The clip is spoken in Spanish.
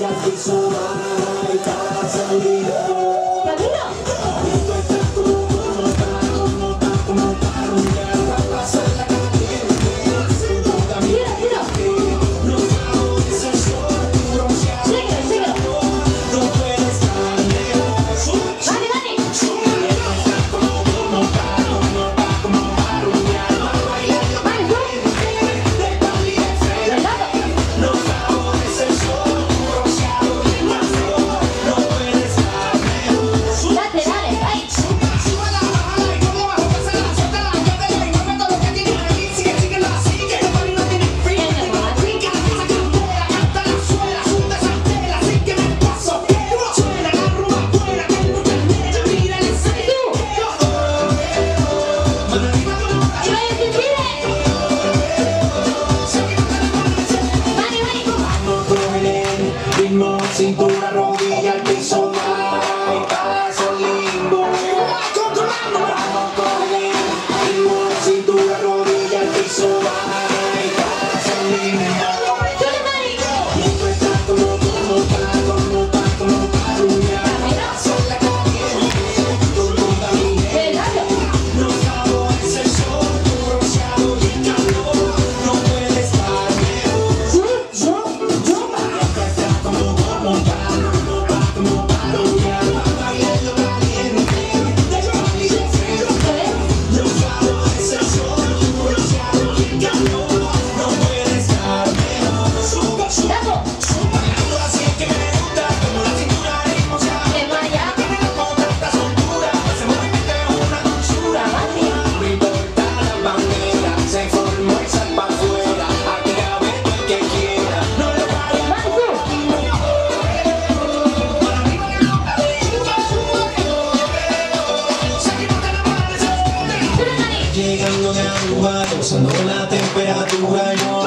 Yeah, be so so I brincando de agua, gozando la temperatura y no